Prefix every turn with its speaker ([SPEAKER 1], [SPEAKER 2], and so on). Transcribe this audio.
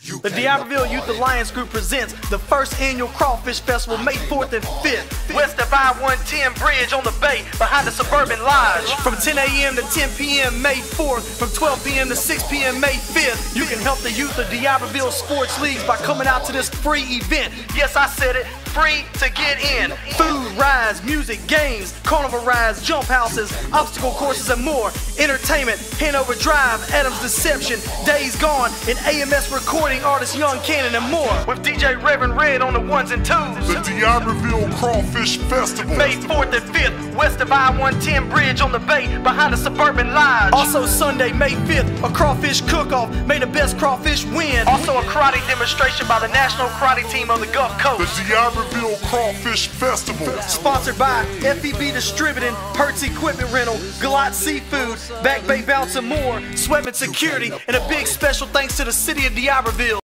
[SPEAKER 1] The D'Iberville Youth Alliance Group presents the first annual Crawfish Festival May 4th and 5th, west of I-110 Bridge on the Bay behind the Suburban Lodge. From 10 a.m. to 10 p.m. May 4th, from 12 p.m. to 6 p.m. May 5th, you can help the youth of D'Iberville Sports Leagues by coming out to this free event. Yes, I said it, free to get in. Music, games, carnival rides, jump houses, obstacle courses, and more. Entertainment, Hanover Drive, Adams Deception, Days Gone, and AMS recording artist Young Cannon, and more. With DJ Reverend Red on the ones and twos.
[SPEAKER 2] The D'Iberville Crawfish Festival.
[SPEAKER 1] May 4th and 5th, west of I-110 Bridge on the Bay, behind the Suburban Lodge. Also Sunday, May 5th, a crawfish cook-off. May the best crawfish win. Also a karate demonstration by the national karate team of the Gulf Coast. The.
[SPEAKER 2] D'Iberville Crawfish Festival.
[SPEAKER 1] Sponsored by FEB Distributing, Hertz Equipment Rental, Gollott Seafood, Back Bay Bounce and more, Sweatman Security, and a big special thanks to the city of D'Iberville.